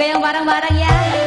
ganham barang-barang yeah.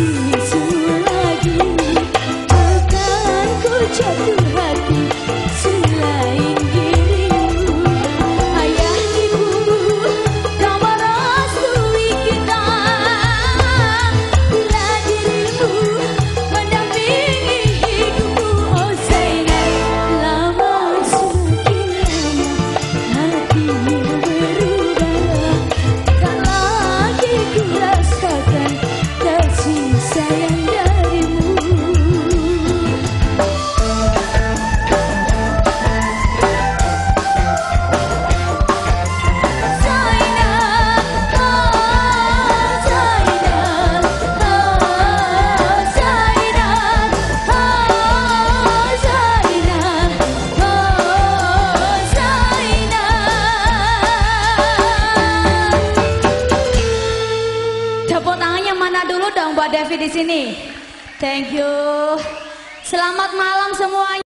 see sini. Thank you. Selamat malam semuanya.